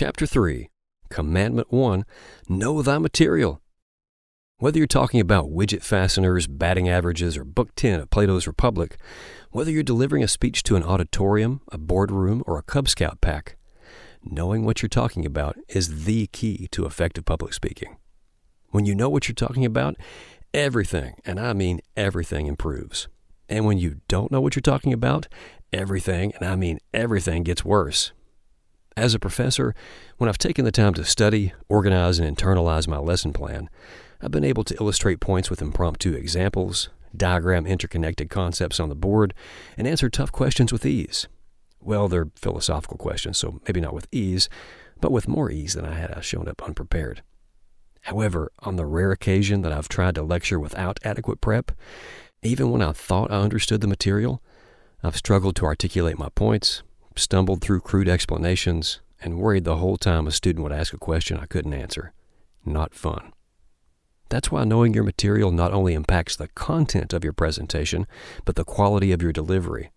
Chapter 3 Commandment 1 Know Thy Material. Whether you're talking about widget fasteners, batting averages, or Book 10 of Plato's Republic, whether you're delivering a speech to an auditorium, a boardroom, or a Cub Scout pack, knowing what you're talking about is the key to effective public speaking. When you know what you're talking about, everything, and I mean everything, improves. And when you don't know what you're talking about, everything, and I mean everything, gets worse. As a professor, when I've taken the time to study, organize, and internalize my lesson plan, I've been able to illustrate points with impromptu examples, diagram interconnected concepts on the board, and answer tough questions with ease. Well, they're philosophical questions, so maybe not with ease, but with more ease than I had I shown up unprepared. However, on the rare occasion that I've tried to lecture without adequate prep, even when I thought I understood the material, I've struggled to articulate my points, stumbled through crude explanations, and worried the whole time a student would ask a question I couldn't answer. Not fun. That's why knowing your material not only impacts the content of your presentation, but the quality of your delivery.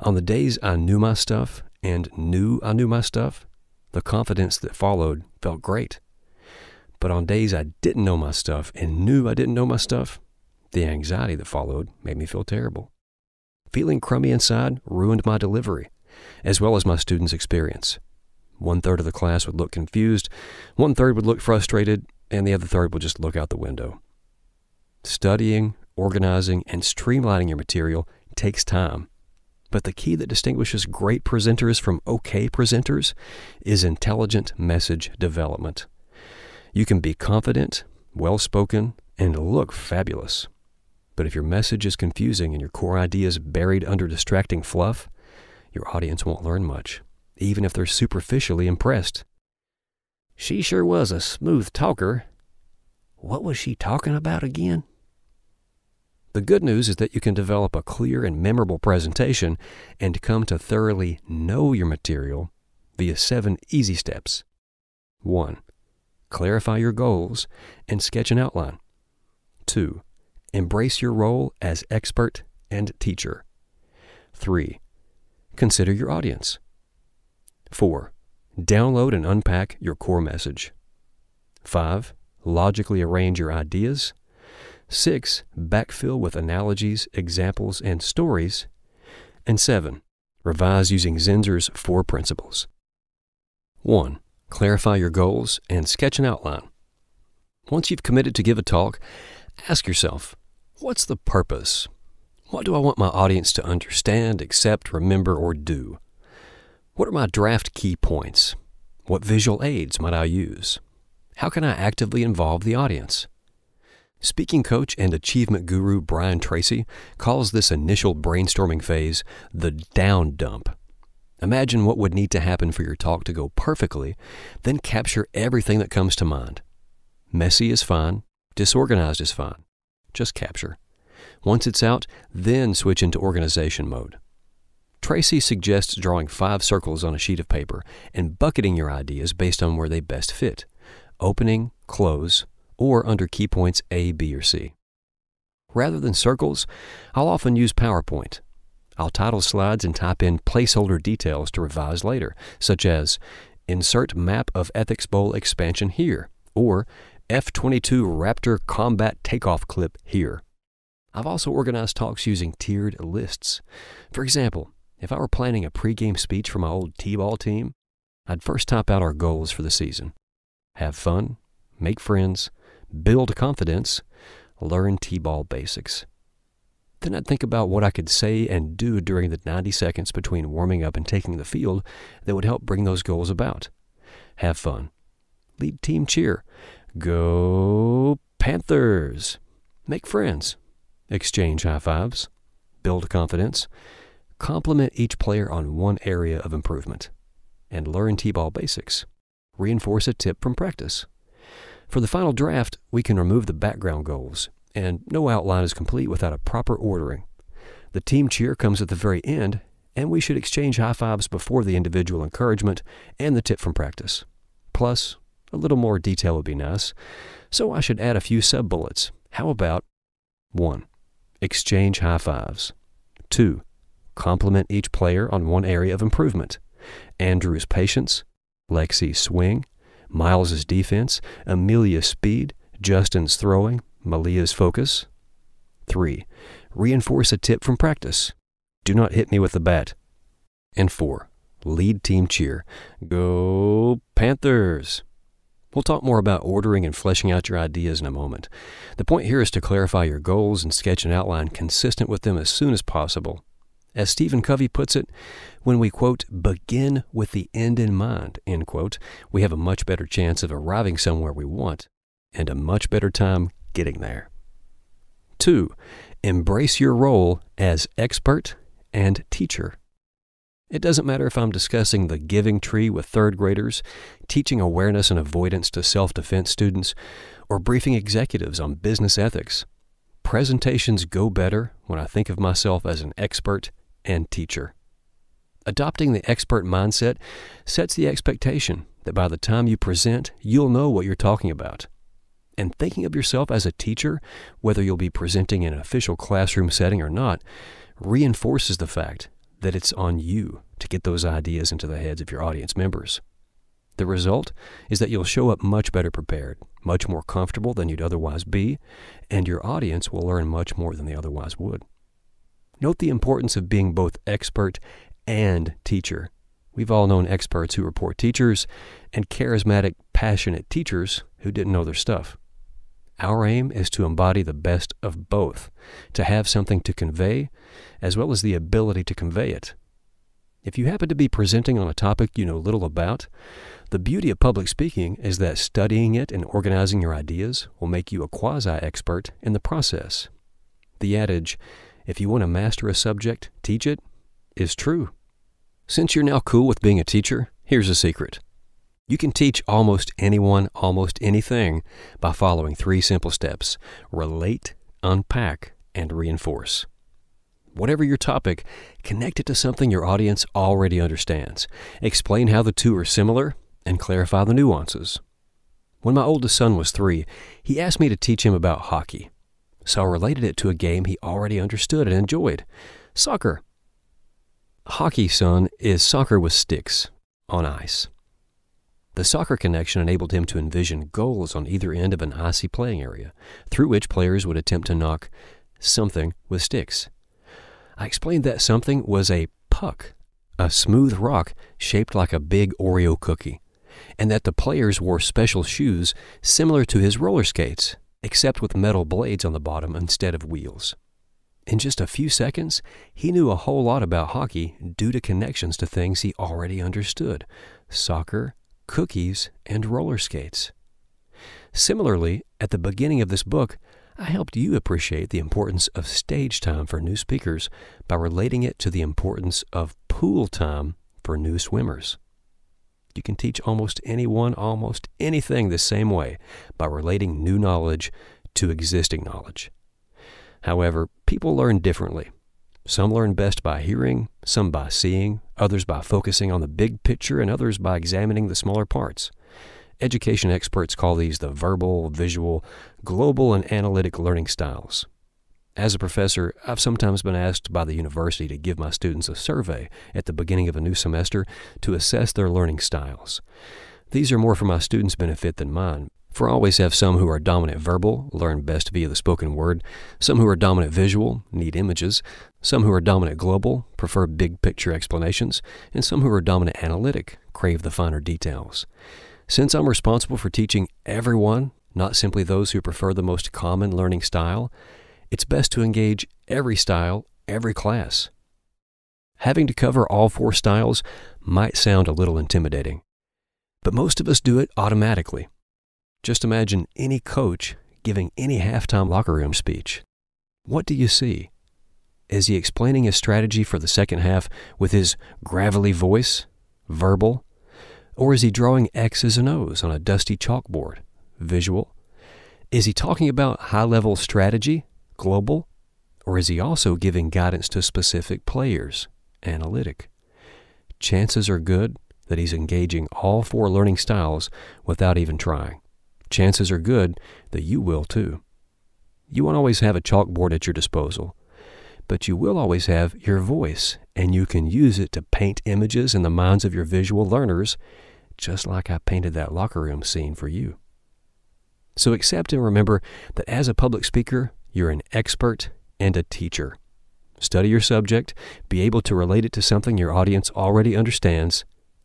On the days I knew my stuff and knew I knew my stuff, the confidence that followed felt great. But on days I didn't know my stuff and knew I didn't know my stuff, the anxiety that followed made me feel terrible. Feeling crummy inside ruined my delivery as well as my students' experience. One third of the class would look confused, one third would look frustrated, and the other third would just look out the window. Studying, organizing, and streamlining your material takes time. But the key that distinguishes great presenters from okay presenters is intelligent message development. You can be confident, well spoken, and look fabulous. But if your message is confusing and your core ideas buried under distracting fluff, your audience won't learn much, even if they're superficially impressed. She sure was a smooth talker. What was she talking about again? The good news is that you can develop a clear and memorable presentation and come to thoroughly know your material via seven easy steps. 1. Clarify your goals and sketch an outline. 2. Embrace your role as expert and teacher. 3. Consider your audience. 4. Download and unpack your core message. 5. Logically arrange your ideas. 6. Backfill with analogies, examples, and stories. And 7. Revise using Zinsser's four principles. 1. Clarify your goals and sketch an outline. Once you've committed to give a talk, ask yourself, what's the purpose? What do I want my audience to understand, accept, remember, or do? What are my draft key points? What visual aids might I use? How can I actively involve the audience? Speaking coach and achievement guru Brian Tracy calls this initial brainstorming phase the down dump. Imagine what would need to happen for your talk to go perfectly, then capture everything that comes to mind. Messy is fine, disorganized is fine. Just capture. Once it's out, then switch into organization mode. Tracy suggests drawing five circles on a sheet of paper and bucketing your ideas based on where they best fit opening, close, or under key points A, B, or C. Rather than circles, I'll often use PowerPoint. I'll title slides and type in placeholder details to revise later, such as Insert map of Ethics Bowl expansion here, or F 22 Raptor combat takeoff clip here. I've also organized talks using tiered lists. For example, if I were planning a pregame speech for my old T ball team, I'd first type out our goals for the season have fun, make friends, build confidence, learn T ball basics. Then I'd think about what I could say and do during the 90 seconds between warming up and taking the field that would help bring those goals about. Have fun. Lead team cheer. Go Panthers. Make friends exchange high fives, build confidence, compliment each player on one area of improvement, and learn T ball basics. Reinforce a tip from practice. For the final draft, we can remove the background goals, and no outline is complete without a proper ordering. The team cheer comes at the very end, and we should exchange high fives before the individual encouragement and the tip from practice. Plus, a little more detail would be nice, so I should add a few sub bullets. How about 1 exchange high fives. 2. Compliment each player on one area of improvement. Andrew's patience, Lexi's swing, Miles's defense, Amelia's speed, Justin's throwing, Malia's focus. 3. Reinforce a tip from practice. Do not hit me with the bat. And 4. Lead team cheer. Go Panthers! We'll talk more about ordering and fleshing out your ideas in a moment. The point here is to clarify your goals and sketch an outline consistent with them as soon as possible. As Stephen Covey puts it, when we, quote, begin with the end in mind, end quote, we have a much better chance of arriving somewhere we want and a much better time getting there. 2. Embrace your role as expert and teacher. It doesn't matter if I'm discussing the giving tree with third graders, teaching awareness and avoidance to self defense students, or briefing executives on business ethics. Presentations go better when I think of myself as an expert and teacher. Adopting the expert mindset sets the expectation that by the time you present, you'll know what you're talking about. And thinking of yourself as a teacher, whether you'll be presenting in an official classroom setting or not, reinforces the fact that it's on you to get those ideas into the heads of your audience members. The result is that you'll show up much better prepared, much more comfortable than you'd otherwise be, and your audience will learn much more than they otherwise would. Note the importance of being both expert and teacher. We've all known experts who were poor teachers and charismatic, passionate teachers who didn't know their stuff. Our aim is to embody the best of both, to have something to convey, as well as the ability to convey it. If you happen to be presenting on a topic you know little about, the beauty of public speaking is that studying it and organizing your ideas will make you a quasi expert in the process. The adage, if you want to master a subject, teach it, is true. Since you're now cool with being a teacher, here's a secret. You can teach almost anyone almost anything by following three simple steps relate, unpack, and reinforce. Whatever your topic, connect it to something your audience already understands. Explain how the two are similar and clarify the nuances. When my oldest son was three, he asked me to teach him about hockey. So I related it to a game he already understood and enjoyed soccer. Hockey, son, is soccer with sticks on ice. The soccer connection enabled him to envision goals on either end of an icy playing area, through which players would attempt to knock something with sticks. I explained that something was a puck, a smooth rock shaped like a big Oreo cookie, and that the players wore special shoes similar to his roller skates, except with metal blades on the bottom instead of wheels. In just a few seconds, he knew a whole lot about hockey due to connections to things he already understood soccer, cookies, and roller skates. Similarly, at the beginning of this book, I helped you appreciate the importance of stage time for new speakers by relating it to the importance of pool time for new swimmers. You can teach almost anyone almost anything the same way by relating new knowledge to existing knowledge. However, people learn differently. Some learn best by hearing, some by seeing, others by focusing on the big picture, and others by examining the smaller parts. Education experts call these the verbal, visual, global, and analytic learning styles. As a professor, I've sometimes been asked by the university to give my students a survey at the beginning of a new semester to assess their learning styles. These are more for my students' benefit than mine, for I always have some who are dominant verbal, learn best via the spoken word, some who are dominant visual, need images, some who are dominant global, prefer big picture explanations, and some who are dominant analytic, crave the finer details. Since I'm responsible for teaching everyone, not simply those who prefer the most common learning style, it's best to engage every style, every class. Having to cover all four styles might sound a little intimidating, but most of us do it automatically just imagine any coach giving any halftime locker room speech. What do you see? Is he explaining his strategy for the second half with his gravelly voice, verbal? Or is he drawing X's and O's on a dusty chalkboard, visual? Is he talking about high level strategy, global? Or is he also giving guidance to specific players, analytic? Chances are good that he's engaging all four learning styles without even trying chances are good that you will too. You won't always have a chalkboard at your disposal, but you will always have your voice, and you can use it to paint images in the minds of your visual learners just like I painted that locker room scene for you. So accept and remember that as a public speaker, you're an expert and a teacher. Study your subject, be able to relate it to something your audience already understands,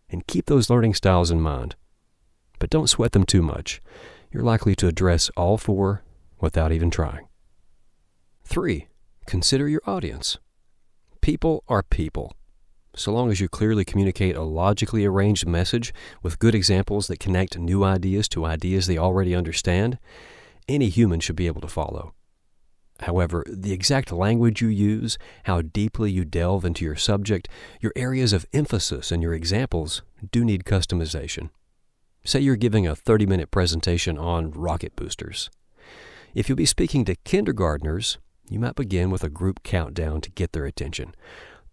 and keep those learning styles in mind. But don't sweat them too much. You're likely to address all four without even trying. 3. Consider your audience. People are people. So long as you clearly communicate a logically arranged message with good examples that connect new ideas to ideas they already understand, any human should be able to follow. However, the exact language you use, how deeply you delve into your subject, your areas of emphasis, and your examples do need customization. Say you're giving a 30 minute presentation on rocket boosters. If you'll be speaking to kindergartners, you might begin with a group countdown to get their attention.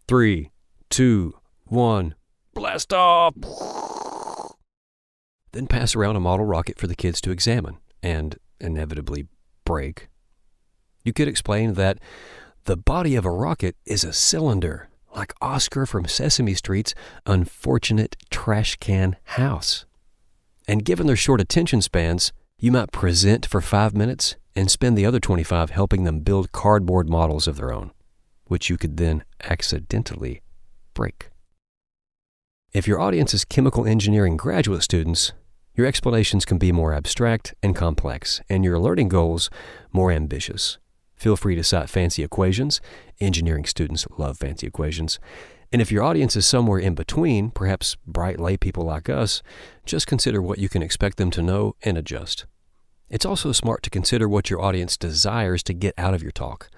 Three, two, one, blast off! Then pass around a model rocket for the kids to examine and inevitably break. You could explain that the body of a rocket is a cylinder, like Oscar from Sesame Street's unfortunate trash can house. And given their short attention spans, you might present for five minutes and spend the other 25 helping them build cardboard models of their own, which you could then accidentally break. If your audience is chemical engineering graduate students, your explanations can be more abstract and complex, and your learning goals more ambitious. Feel free to cite fancy equations. Engineering students love fancy equations. And if your audience is somewhere in between, perhaps bright lay people like us, just consider what you can expect them to know and adjust. It's also smart to consider what your audience desires to get out of your talk.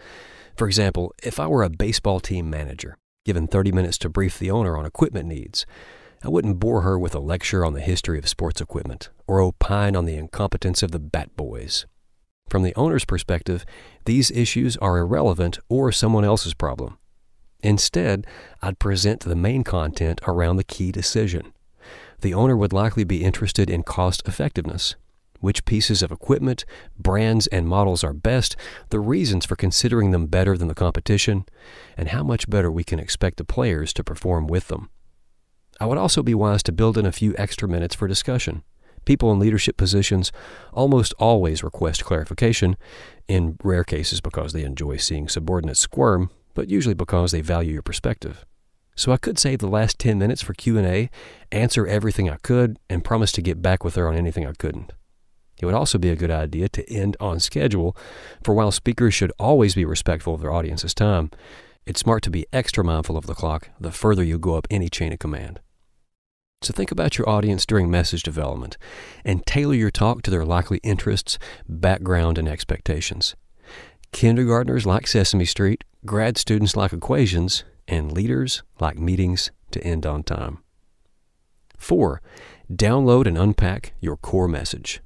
For example, if I were a baseball team manager, given 30 minutes to brief the owner on equipment needs, I wouldn't bore her with a lecture on the history of sports equipment or opine on the incompetence of the bat boys. From the owner's perspective, these issues are irrelevant or someone else's problem. Instead, I'd present the main content around the key decision. The owner would likely be interested in cost effectiveness, which pieces of equipment, brands, and models are best, the reasons for considering them better than the competition, and how much better we can expect the players to perform with them. I would also be wise to build in a few extra minutes for discussion. People in leadership positions almost always request clarification, in rare cases because they enjoy seeing subordinates squirm, but usually because they value your perspective. So I could save the last 10 minutes for Q&A, answer everything I could, and promise to get back with her on anything I couldn't. It would also be a good idea to end on schedule, for while speakers should always be respectful of their audience's time, it's smart to be extra mindful of the clock the further you go up any chain of command. So think about your audience during message development and tailor your talk to their likely interests, background, and expectations. Kindergartners like Sesame Street, grad students like equations, and leaders like meetings to end on time. 4. Download and unpack your core message.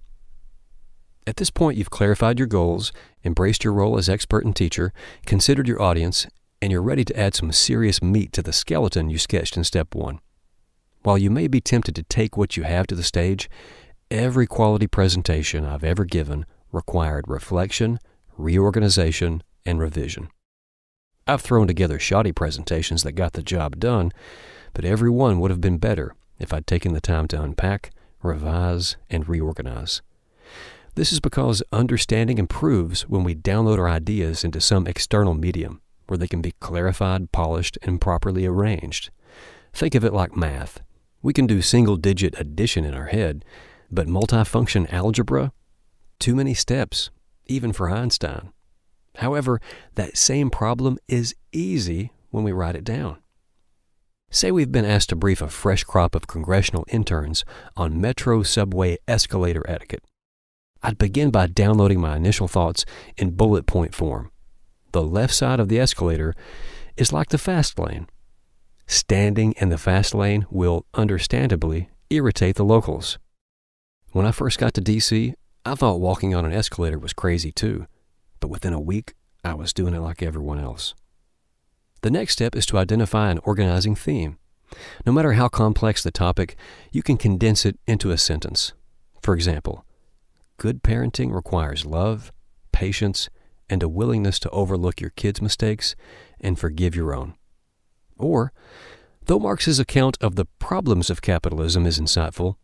At this point, you've clarified your goals, embraced your role as expert and teacher, considered your audience, and you're ready to add some serious meat to the skeleton you sketched in step one. While you may be tempted to take what you have to the stage, every quality presentation I've ever given required reflection, reorganization, and revision. I've thrown together shoddy presentations that got the job done, but every one would have been better if I'd taken the time to unpack, revise, and reorganize. This is because understanding improves when we download our ideas into some external medium where they can be clarified, polished, and properly arranged. Think of it like math. We can do single digit addition in our head, but multifunction algebra? Too many steps, even for Einstein. However, that same problem is easy when we write it down. Say we've been asked to brief a fresh crop of congressional interns on metro subway escalator etiquette. I'd begin by downloading my initial thoughts in bullet point form. The left side of the escalator is like the fast lane. Standing in the fast lane will, understandably, irritate the locals. When I first got to DC, I thought walking on an escalator was crazy too, but within a week, I was doing it like everyone else. The next step is to identify an organizing theme. No matter how complex the topic, you can condense it into a sentence. For example, Good parenting requires love, patience, and a willingness to overlook your kids' mistakes and forgive your own. Or, though Marx's account of the problems of capitalism is insightful,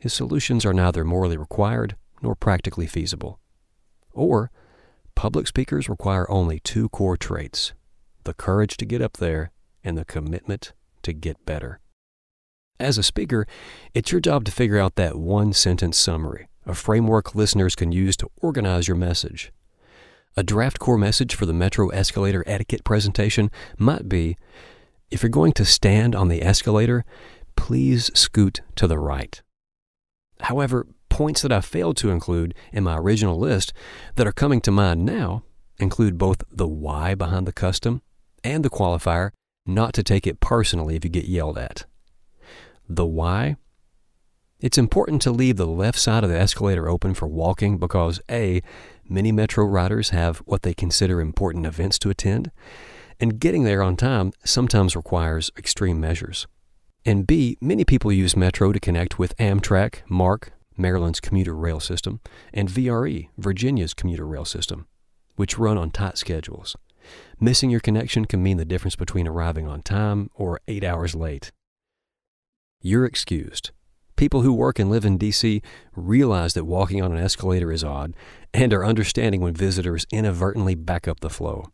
his solutions are neither morally required nor practically feasible. Or, public speakers require only two core traits the courage to get up there and the commitment to get better. As a speaker, it's your job to figure out that one sentence summary, a framework listeners can use to organize your message. A draft core message for the Metro escalator etiquette presentation might be if you're going to stand on the escalator, please scoot to the right. However, points that I failed to include in my original list that are coming to mind now include both the why behind the custom and the qualifier not to take it personally if you get yelled at. The why? It's important to leave the left side of the escalator open for walking because A, many metro riders have what they consider important events to attend, and getting there on time sometimes requires extreme measures. And B, many people use Metro to connect with Amtrak, MARC, Maryland's commuter rail system, and VRE, Virginia's commuter rail system, which run on tight schedules. Missing your connection can mean the difference between arriving on time or eight hours late. You're excused. People who work and live in D.C. realize that walking on an escalator is odd and are understanding when visitors inadvertently back up the flow.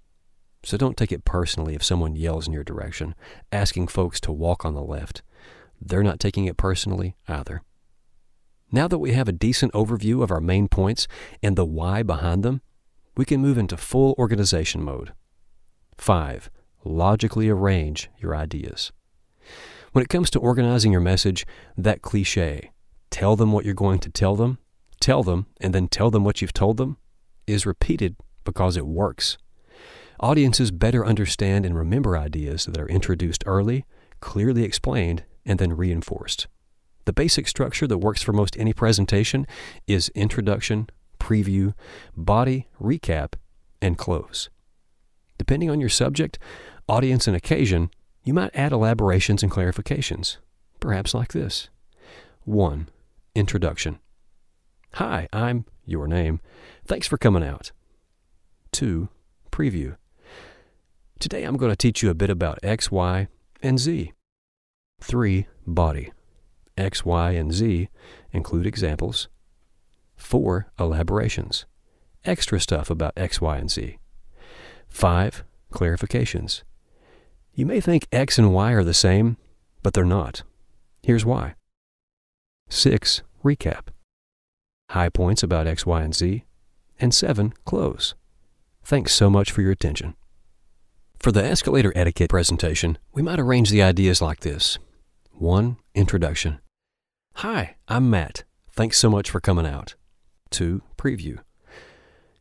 So don't take it personally if someone yells in your direction, asking folks to walk on the left. They're not taking it personally either. Now that we have a decent overview of our main points and the why behind them, we can move into full organization mode. 5. Logically arrange your ideas. When it comes to organizing your message, that cliche, tell them what you're going to tell them, tell them, and then tell them what you've told them, is repeated because it works. Audiences better understand and remember ideas that are introduced early, clearly explained, and then reinforced. The basic structure that works for most any presentation is introduction, preview, body, recap, and close. Depending on your subject, audience, and occasion, you might add elaborations and clarifications, perhaps like this 1. Introduction Hi, I'm your name. Thanks for coming out. 2. Preview Today I'm going to teach you a bit about X, Y, and Z. 3. Body X, Y, and Z include examples. 4. Elaborations. Extra stuff about X, Y, and Z. 5. Clarifications. You may think X and Y are the same, but they're not. Here's why. 6. Recap. High points about X, Y, and Z. And 7. Close. Thanks so much for your attention. For the escalator etiquette presentation, we might arrange the ideas like this 1. Introduction. Hi, I'm Matt. Thanks so much for coming out. 2. Preview.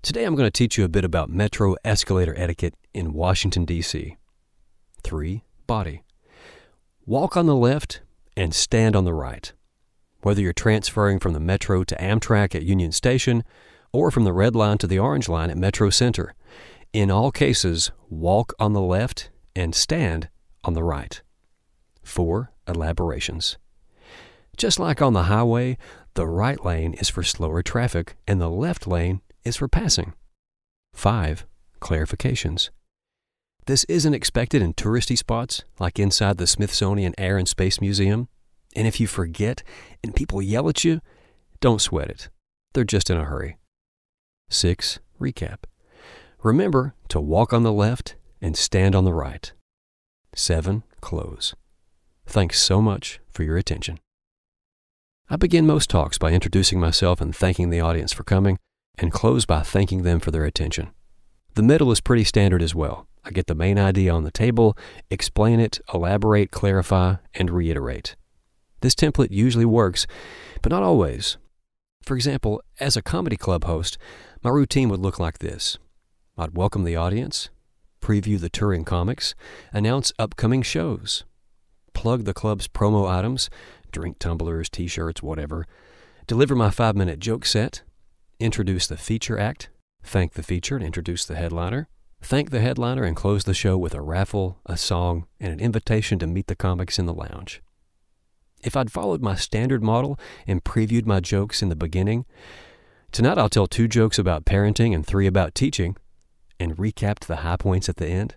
Today I'm going to teach you a bit about metro escalator etiquette in Washington, D.C. 3. Body. Walk on the left and stand on the right. Whether you're transferring from the metro to Amtrak at Union Station or from the red line to the orange line at Metro Center, in all cases, walk on the left and stand on the right. 4. Elaborations. Just like on the highway, the right lane is for slower traffic and the left lane is for passing. 5. Clarifications. This isn't expected in touristy spots like inside the Smithsonian Air and Space Museum. And if you forget and people yell at you, don't sweat it. They're just in a hurry. 6. Recap. Remember to walk on the left and stand on the right. 7. Close. Thanks so much for your attention. I begin most talks by introducing myself and thanking the audience for coming, and close by thanking them for their attention. The middle is pretty standard as well. I get the main idea on the table, explain it, elaborate, clarify, and reiterate. This template usually works, but not always. For example, as a comedy club host, my routine would look like this I'd welcome the audience, preview the touring comics, announce upcoming shows, plug the club's promo items, drink tumblers, t shirts, whatever, deliver my five minute joke set, introduce the feature act, thank the feature and introduce the headliner, thank the headliner and close the show with a raffle, a song, and an invitation to meet the comics in the lounge. If I'd followed my standard model and previewed my jokes in the beginning, tonight I'll tell two jokes about parenting and three about teaching, and recapped the high points at the end.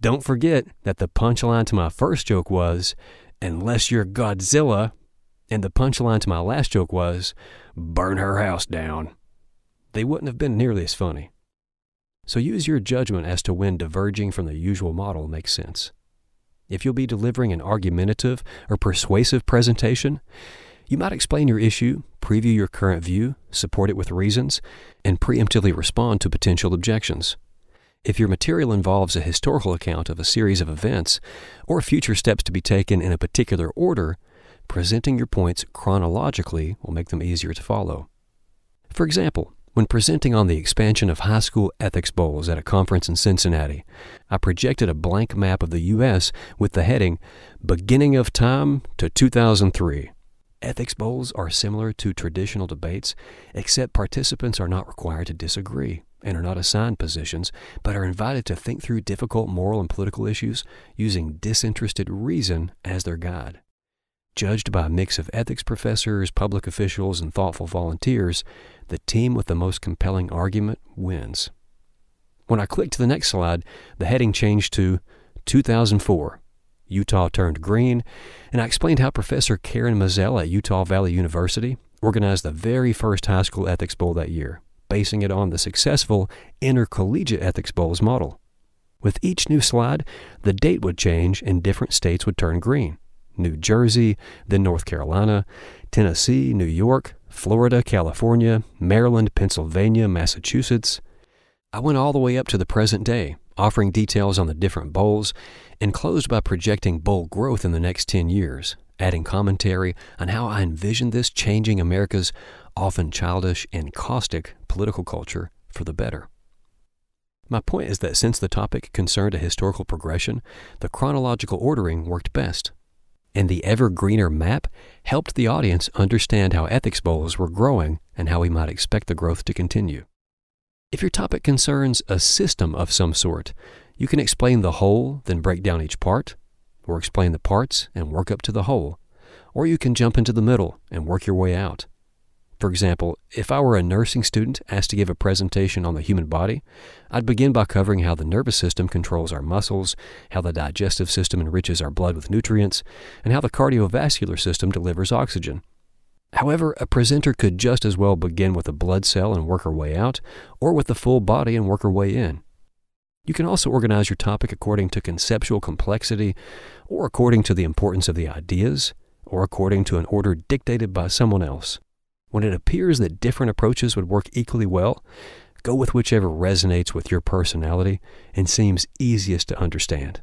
Don't forget that the punchline to my first joke was, unless you're Godzilla, and the punchline to my last joke was, burn her house down, they wouldn't have been nearly as funny. So use your judgment as to when diverging from the usual model makes sense. If you'll be delivering an argumentative or persuasive presentation, you might explain your issue, preview your current view, support it with reasons, and preemptively respond to potential objections. If your material involves a historical account of a series of events or future steps to be taken in a particular order, presenting your points chronologically will make them easier to follow. For example, when presenting on the expansion of high school ethics bowls at a conference in Cincinnati, I projected a blank map of the U.S. with the heading Beginning of Time to 2003. Ethics bowls are similar to traditional debates, except participants are not required to disagree and are not assigned positions, but are invited to think through difficult moral and political issues using disinterested reason as their guide. Judged by a mix of ethics professors, public officials, and thoughtful volunteers, the team with the most compelling argument wins. When I clicked to the next slide, the heading changed to 2004. Utah turned green, and I explained how Professor Karen Mazel at Utah Valley University organized the very first high school ethics bowl that year, basing it on the successful intercollegiate ethics bowls model. With each new slide, the date would change and different states would turn green. New Jersey, then North Carolina, Tennessee, New York, Florida, California, Maryland, Pennsylvania, Massachusetts. I went all the way up to the present day, offering details on the different bowls, and closed by projecting bowl growth in the next 10 years, adding commentary on how I envisioned this changing America's often childish and caustic political culture for the better. My point is that since the topic concerned a historical progression, the chronological ordering worked best. And the ever greener map helped the audience understand how ethics bowls were growing and how we might expect the growth to continue. If your topic concerns a system of some sort, you can explain the whole, then break down each part, or explain the parts and work up to the whole, or you can jump into the middle and work your way out. For example, if I were a nursing student asked to give a presentation on the human body, I'd begin by covering how the nervous system controls our muscles, how the digestive system enriches our blood with nutrients, and how the cardiovascular system delivers oxygen. However, a presenter could just as well begin with a blood cell and work her way out, or with the full body and work her way in. You can also organize your topic according to conceptual complexity, or according to the importance of the ideas, or according to an order dictated by someone else. When it appears that different approaches would work equally well, go with whichever resonates with your personality and seems easiest to understand.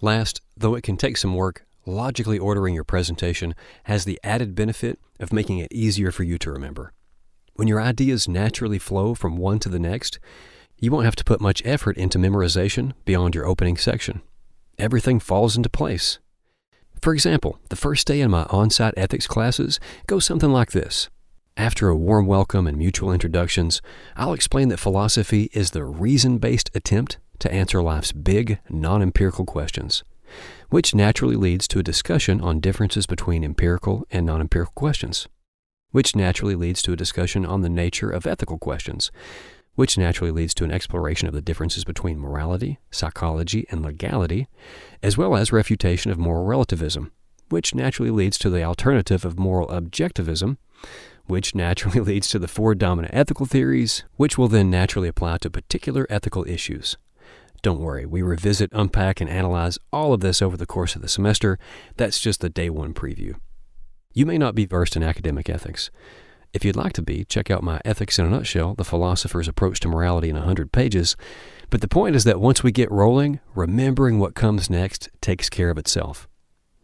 Last, though it can take some work, logically ordering your presentation has the added benefit of making it easier for you to remember. When your ideas naturally flow from one to the next, you won't have to put much effort into memorization beyond your opening section. Everything falls into place. For example, the first day in my on site ethics classes goes something like this after a warm welcome and mutual introductions, I'll explain that philosophy is the reason based attempt to answer life's big, non empirical questions, which naturally leads to a discussion on differences between empirical and non empirical questions, which naturally leads to a discussion on the nature of ethical questions, which naturally leads to an exploration of the differences between morality, psychology, and legality, as well as refutation of moral relativism, which naturally leads to the alternative of moral objectivism which naturally leads to the four dominant ethical theories, which will then naturally apply to particular ethical issues. Don't worry, we revisit, unpack, and analyze all of this over the course of the semester. That's just the day one preview. You may not be versed in academic ethics. If you'd like to be, check out my Ethics in a Nutshell The Philosopher's Approach to Morality in 100 Pages. But the point is that once we get rolling, remembering what comes next takes care of itself.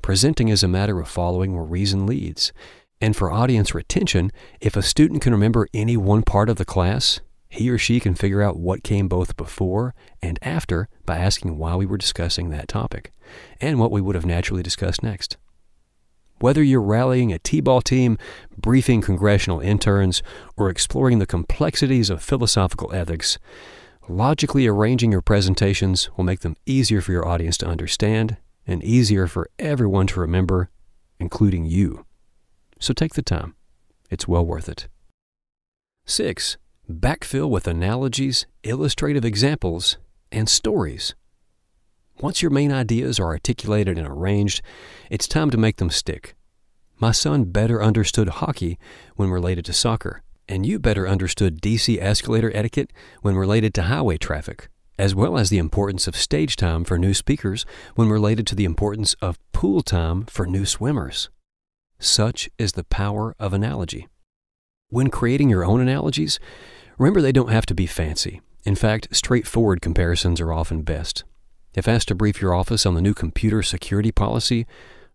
Presenting is a matter of following where reason leads. And for audience retention, if a student can remember any one part of the class, he or she can figure out what came both before and after by asking why we were discussing that topic and what we would have naturally discussed next. Whether you're rallying a T ball team, briefing congressional interns, or exploring the complexities of philosophical ethics, logically arranging your presentations will make them easier for your audience to understand and easier for everyone to remember, including you. So take the time. It's well worth it. 6. Backfill with analogies, illustrative examples, and stories. Once your main ideas are articulated and arranged, it's time to make them stick. My son better understood hockey when related to soccer, and you better understood DC escalator etiquette when related to highway traffic, as well as the importance of stage time for new speakers when related to the importance of pool time for new swimmers. Such is the power of analogy. When creating your own analogies, remember they don't have to be fancy. In fact, straightforward comparisons are often best. If asked to brief your office on the new computer security policy,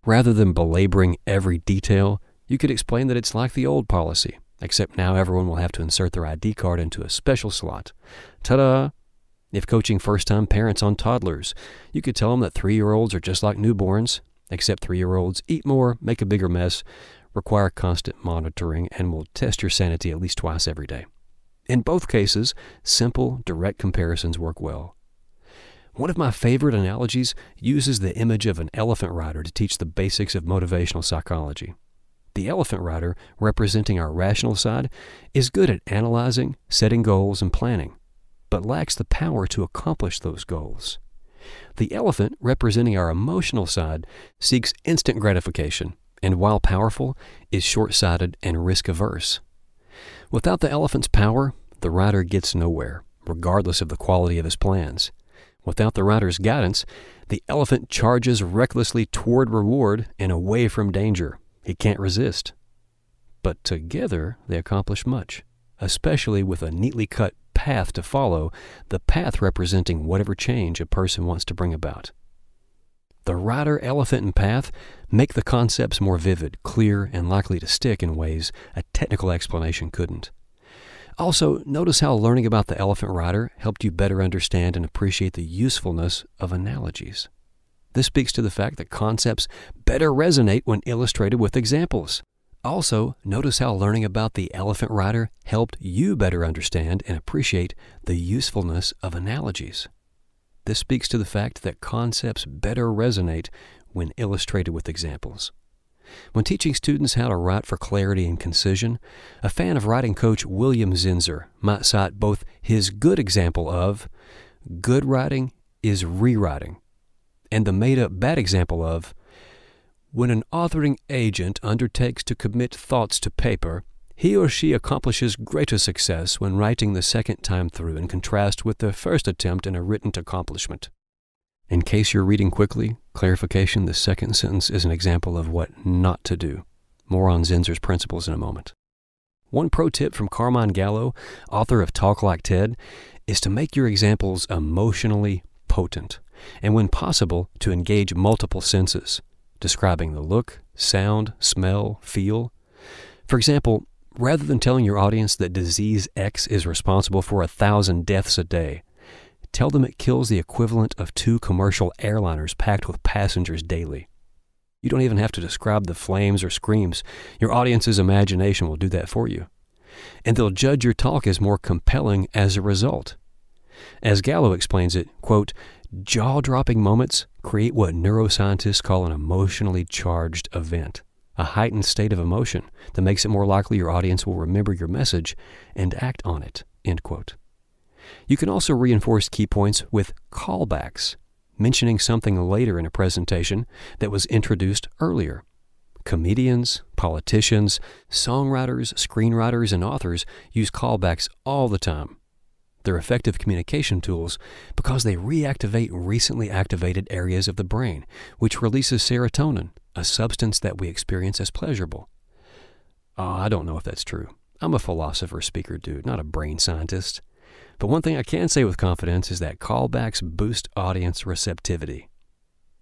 rather than belaboring every detail, you could explain that it's like the old policy, except now everyone will have to insert their ID card into a special slot. Ta da! If coaching first time parents on toddlers, you could tell them that three year olds are just like newborns, except three year olds eat more, make a bigger mess, require constant monitoring, and will test your sanity at least twice every day. In both cases, simple, direct comparisons work well. One of my favorite analogies uses the image of an elephant rider to teach the basics of motivational psychology. The elephant rider, representing our rational side, is good at analyzing, setting goals, and planning, but lacks the power to accomplish those goals. The elephant, representing our emotional side, seeks instant gratification, and while powerful, is short sighted and risk averse. Without the elephant's power, the rider gets nowhere, regardless of the quality of his plans. Without the rider's guidance, the elephant charges recklessly toward reward and away from danger. He can't resist. But together they accomplish much, especially with a neatly cut path to follow, the path representing whatever change a person wants to bring about. The rider, elephant, and path make the concepts more vivid, clear, and likely to stick in ways a technical explanation couldn't. Also, notice how learning about the elephant rider helped you better understand and appreciate the usefulness of analogies. This speaks to the fact that concepts better resonate when illustrated with examples. Also, notice how learning about the elephant rider helped you better understand and appreciate the usefulness of analogies. This speaks to the fact that concepts better resonate when illustrated with examples. When teaching students how to write for clarity and concision, a fan of writing coach William Zinsser might cite both his good example of good writing is rewriting and the made up bad example of when an authoring agent undertakes to commit thoughts to paper, he or she accomplishes greater success when writing the second time through in contrast with the first attempt in a written accomplishment. In case you're reading quickly, clarification the second sentence is an example of what not to do. More on Zinsser's principles in a moment. One pro tip from Carmine Gallo, author of Talk Like TED, is to make your examples emotionally potent, and when possible, to engage multiple senses, describing the look, sound, smell, feel. For example, rather than telling your audience that disease X is responsible for a thousand deaths a day, Tell them it kills the equivalent of two commercial airliners packed with passengers daily. You don't even have to describe the flames or screams. Your audience's imagination will do that for you. And they'll judge your talk as more compelling as a result. As Gallo explains it, quote, jaw dropping moments create what neuroscientists call an emotionally charged event, a heightened state of emotion that makes it more likely your audience will remember your message and act on it. End quote. You can also reinforce key points with callbacks, mentioning something later in a presentation that was introduced earlier. Comedians, politicians, songwriters, screenwriters, and authors use callbacks all the time. They're effective communication tools because they reactivate recently activated areas of the brain, which releases serotonin, a substance that we experience as pleasurable. Oh, I don't know if that's true. I'm a philosopher speaker dude, not a brain scientist. But one thing I can say with confidence is that callbacks boost audience receptivity.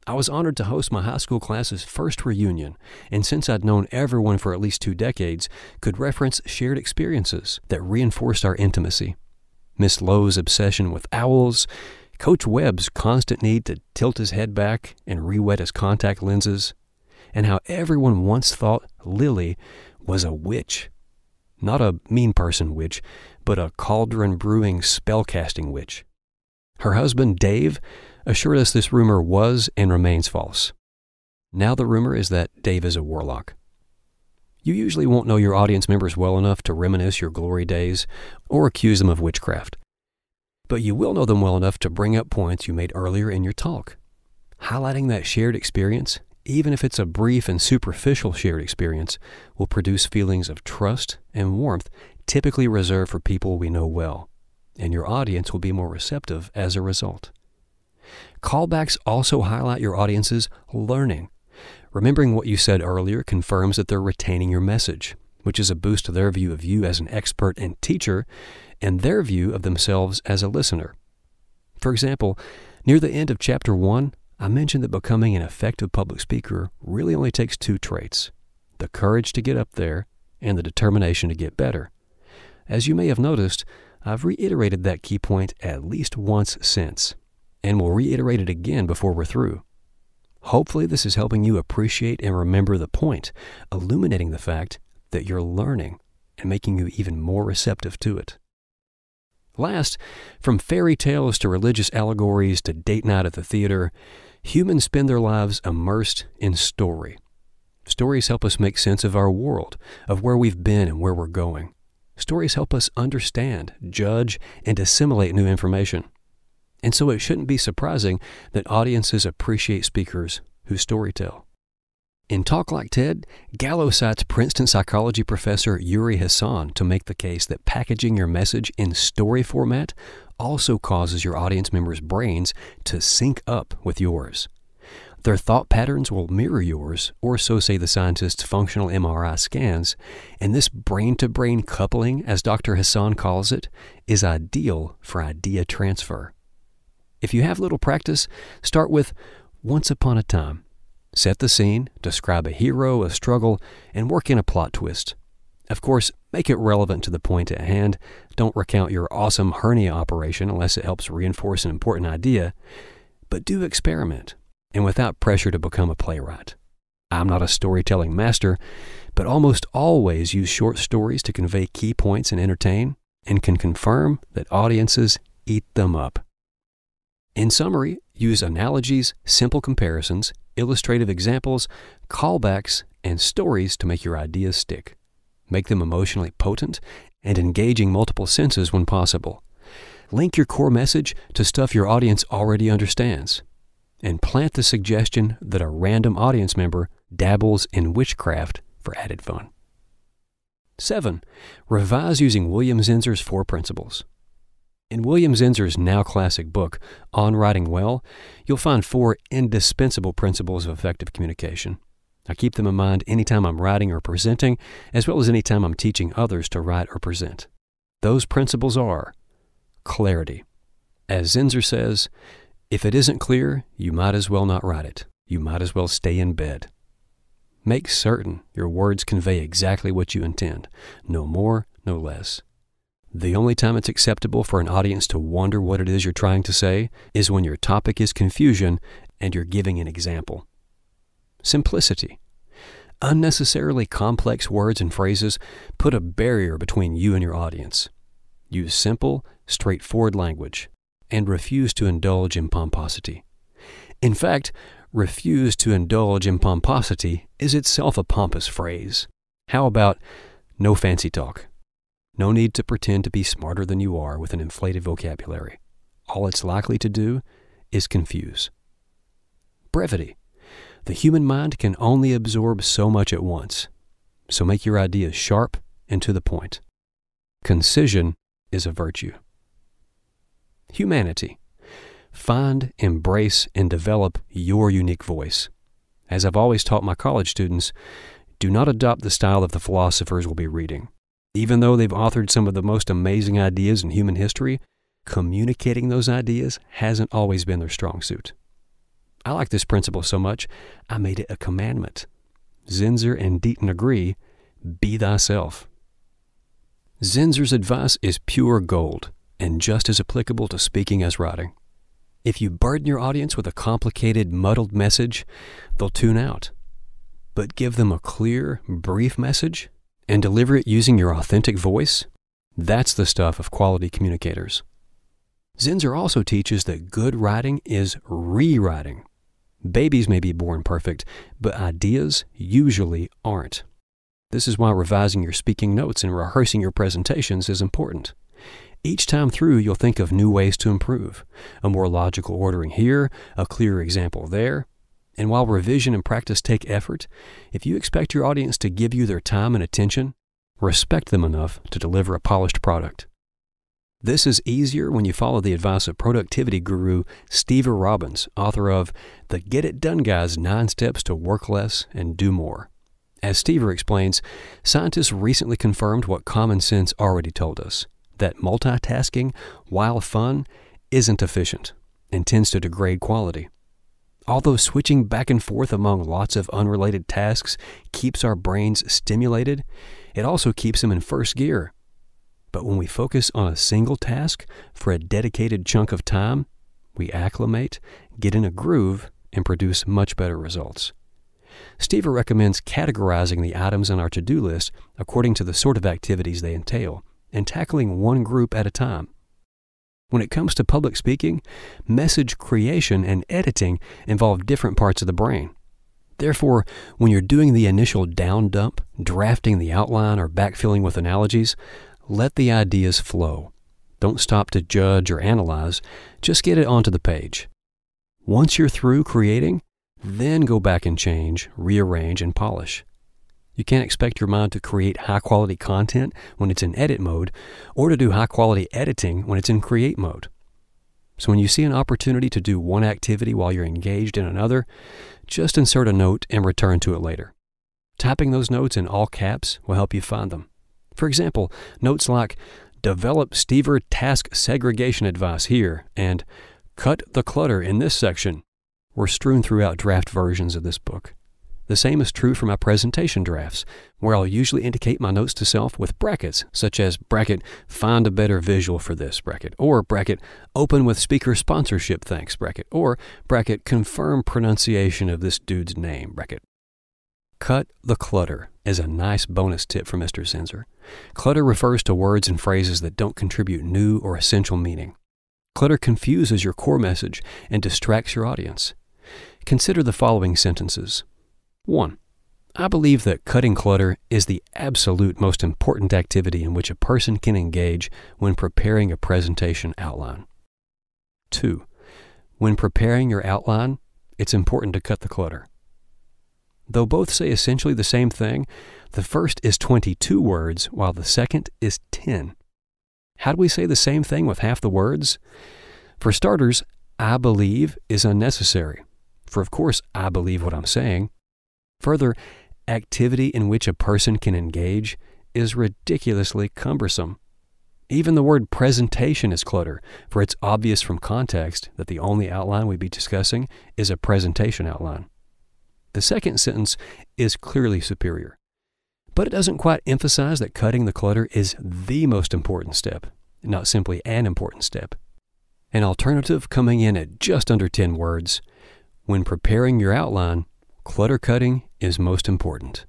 I was honored to host my high school class's first reunion, and since I'd known everyone for at least two decades, could reference shared experiences that reinforced our intimacy. Miss Lowe's obsession with owls, Coach Webb's constant need to tilt his head back and re-wet his contact lenses, and how everyone once thought Lily was a witch. Not a mean person witch, but a cauldron brewing spellcasting witch. Her husband, Dave, assured us this rumor was and remains false. Now the rumor is that Dave is a warlock. You usually won't know your audience members well enough to reminisce your glory days or accuse them of witchcraft. But you will know them well enough to bring up points you made earlier in your talk. Highlighting that shared experience even if it's a brief and superficial shared experience, will produce feelings of trust and warmth typically reserved for people we know well, and your audience will be more receptive as a result. Callbacks also highlight your audience's learning. Remembering what you said earlier confirms that they're retaining your message, which is a boost to their view of you as an expert and teacher and their view of themselves as a listener. For example, near the end of chapter 1, I mentioned that becoming an effective public speaker really only takes two traits the courage to get up there and the determination to get better. As you may have noticed, I've reiterated that key point at least once since, and will reiterate it again before we're through. Hopefully, this is helping you appreciate and remember the point, illuminating the fact that you're learning and making you even more receptive to it. Last, from fairy tales to religious allegories to date night at the theater, humans spend their lives immersed in story. Stories help us make sense of our world, of where we've been and where we're going. Stories help us understand, judge, and assimilate new information. And so it shouldn't be surprising that audiences appreciate speakers who storytell. In Talk Like TED, Gallo cites Princeton psychology professor Uri Hasson to make the case that packaging your message in story format also causes your audience members' brains to sync up with yours. Their thought patterns will mirror yours, or so say the scientists' functional MRI scans, and this brain to brain coupling, as Dr. Hassan calls it, is ideal for idea transfer. If you have little practice, start with Once Upon a Time Set the scene, describe a hero, a struggle, and work in a plot twist. Of course, make it relevant to the point at hand. Don't recount your awesome hernia operation unless it helps reinforce an important idea. But do experiment, and without pressure to become a playwright. I'm not a storytelling master, but almost always use short stories to convey key points and entertain, and can confirm that audiences eat them up. In summary, use analogies, simple comparisons, illustrative examples, callbacks, and stories to make your ideas stick. Make them emotionally potent and engaging multiple senses when possible. Link your core message to stuff your audience already understands. And plant the suggestion that a random audience member dabbles in witchcraft for added fun. 7. Revise using William Zinsser's four principles. In William Zinsser's now classic book, On Writing Well, you'll find four indispensable principles of effective communication. I keep them in mind anytime I'm writing or presenting, as well as anytime I'm teaching others to write or present. Those principles are clarity. As Zinsser says, if it isn't clear, you might as well not write it. You might as well stay in bed. Make certain your words convey exactly what you intend, no more, no less. The only time it's acceptable for an audience to wonder what it is you're trying to say is when your topic is confusion and you're giving an example. Simplicity. Unnecessarily complex words and phrases put a barrier between you and your audience. Use simple, straightforward language and refuse to indulge in pomposity. In fact, refuse to indulge in pomposity is itself a pompous phrase. How about no fancy talk? No need to pretend to be smarter than you are with an inflated vocabulary. All it's likely to do is confuse. Brevity. The human mind can only absorb so much at once, so make your ideas sharp and to the point. Concision is a virtue. Humanity. Find, embrace, and develop your unique voice. As I've always taught my college students, do not adopt the style of the philosophers we'll be reading. Even though they've authored some of the most amazing ideas in human history, communicating those ideas hasn't always been their strong suit. I like this principle so much, I made it a commandment. Zinsser and Deaton agree be thyself. Zinsser's advice is pure gold and just as applicable to speaking as writing. If you burden your audience with a complicated, muddled message, they'll tune out. But give them a clear, brief message, and deliver it using your authentic voice, that's the stuff of quality communicators. Zinsser also teaches that good writing is rewriting. Babies may be born perfect, but ideas usually aren't. This is why revising your speaking notes and rehearsing your presentations is important. Each time through, you'll think of new ways to improve, a more logical ordering here, a clearer example there, And while revision and practice take effort, if you expect your audience to give you their time and attention, respect them enough to deliver a polished product. This is easier when you follow the advice of productivity guru Stever Robbins, author of The Get It Done Guy's Nine Steps to Work Less and Do More. As Stever explains, scientists recently confirmed what common sense already told us that multitasking, while fun, isn't efficient and tends to degrade quality. Although switching back and forth among lots of unrelated tasks keeps our brains stimulated, it also keeps them in first gear. But when we focus on a single task for a dedicated chunk of time, we acclimate, get in a groove, and produce much better results. Stever recommends categorizing the items on our to do list according to the sort of activities they entail and tackling one group at a time. When it comes to public speaking, message creation and editing involve different parts of the brain. Therefore, when you're doing the initial down dump, drafting the outline, or backfilling with analogies, let the ideas flow. Don't stop to judge or analyze, just get it onto the page. Once you're through creating, then go back and change, rearrange, and polish. You can't expect your mind to create high quality content when it's in edit mode, or to do high quality editing when it's in create mode. So when you see an opportunity to do one activity while you're engaged in another, just insert a note and return to it later. Typing those notes in all caps will help you find them. For example, notes like develop Stever task segregation advice here and cut the clutter in this section were strewn throughout draft versions of this book. The same is true for my presentation drafts, where I'll usually indicate my notes to self with brackets, such as bracket find a better visual for this bracket, or bracket open with speaker sponsorship thanks bracket, or bracket confirm pronunciation of this dude's name bracket. Cut the clutter is a nice bonus tip for Mr. Zinsser. Clutter refers to words and phrases that don't contribute new or essential meaning. Clutter confuses your core message and distracts your audience. Consider the following sentences 1. I believe that cutting clutter is the absolute most important activity in which a person can engage when preparing a presentation outline. 2. When preparing your outline, it's important to cut the clutter. Though both say essentially the same thing, the first is 22 words while the second is 10. How do we say the same thing with half the words? For starters, I believe is unnecessary, for of course I believe what I'm saying. Further, activity in which a person can engage is ridiculously cumbersome. Even the word presentation is clutter, for it's obvious from context that the only outline we'd be discussing is a presentation outline. The second sentence is clearly superior, but it doesn't quite emphasize that cutting the clutter is the most important step, not simply an important step. An alternative coming in at just under 10 words when preparing your outline, Clutter cutting is most important.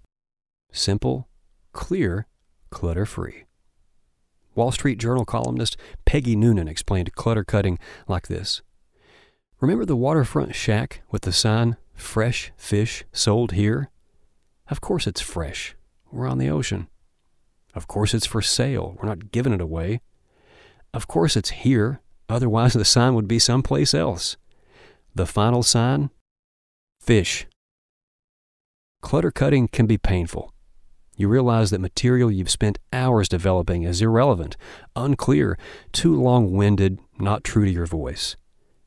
Simple, clear, clutter free. Wall Street Journal columnist Peggy Noonan explained clutter cutting like this Remember the waterfront shack with the sign, Fresh Fish Sold Here? Of course it's fresh. We're on the ocean. Of course it's for sale. We're not giving it away. Of course it's here. Otherwise, the sign would be someplace else. The final sign? Fish. Clutter cutting can be painful. You realize that material you've spent hours developing is irrelevant, unclear, too long winded, not true to your voice.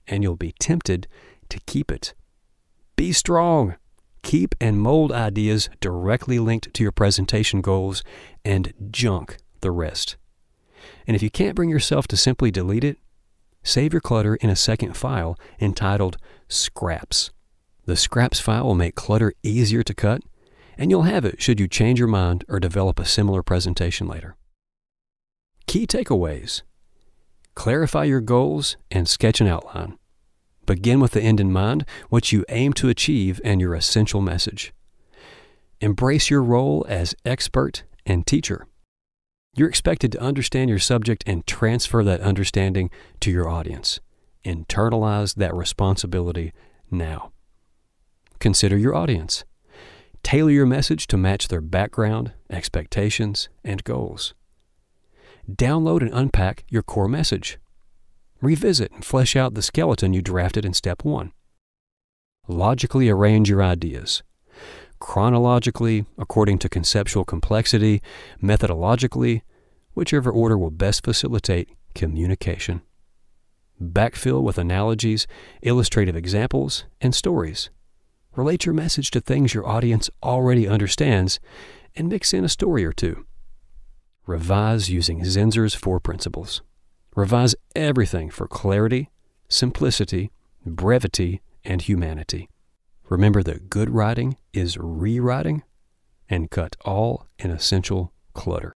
And you'll be tempted to keep it. Be strong. Keep and mold ideas directly linked to your presentation goals and junk the rest. And if you can't bring yourself to simply delete it, save your clutter in a second file entitled Scraps. The scraps file will make clutter easier to cut, and you'll have it should you change your mind or develop a similar presentation later. Key takeaways Clarify your goals and sketch an outline. Begin with the end in mind, what you aim to achieve, and your essential message. Embrace your role as expert and teacher. You're expected to understand your subject and transfer that understanding to your audience. Internalize that responsibility now. Consider your audience. Tailor your message to match their background, expectations, and goals. Download and unpack your core message. Revisit and flesh out the skeleton you drafted in step one. Logically arrange your ideas. Chronologically, according to conceptual complexity, methodologically, whichever order will best facilitate communication. Backfill with analogies, illustrative examples, and stories. Relate your message to things your audience already understands and mix in a story or two. Revise using Zinsser's four principles. Revise everything for clarity, simplicity, brevity, and humanity. Remember that good writing is rewriting and cut all inessential clutter.